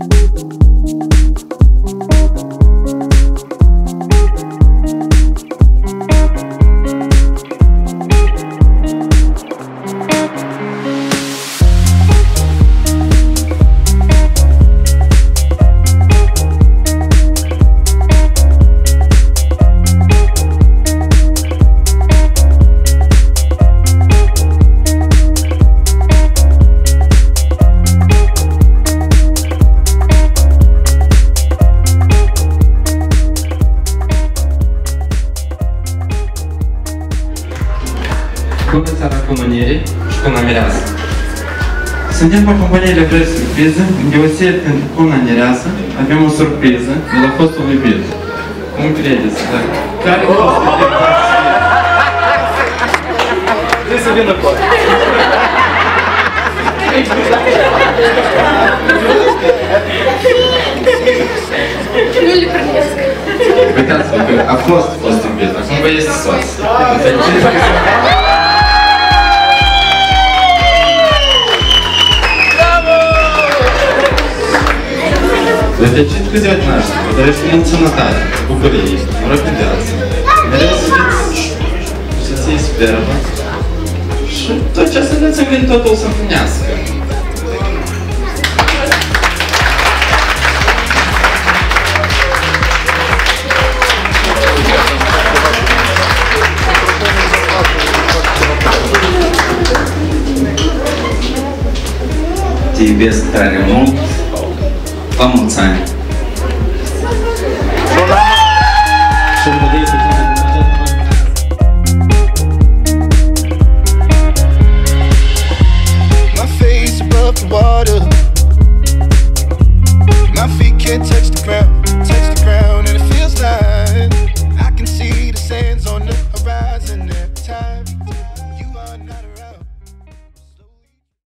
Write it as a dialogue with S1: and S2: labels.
S1: Thank you. Кылдасара Куманери, Шкунамиряс. Suntem acompaniile prin surprize, deosebit pentru cuna nereasă, avem o surpriză de la fostul iubit. Cum credeți? Da. Care fostul Trebuie să vină acolo. Nu le primesc. Uitați-vă că a fost fost iubit, acum vă este sos. Стратегически 19 подають санатарі, Україні, Морапідації, Нервосвіт з Берба. Що той час не це він тотал симфоняска. Тебе стали старому One more time.
S2: My face above the water. My feet can't touch the ground, touch the ground.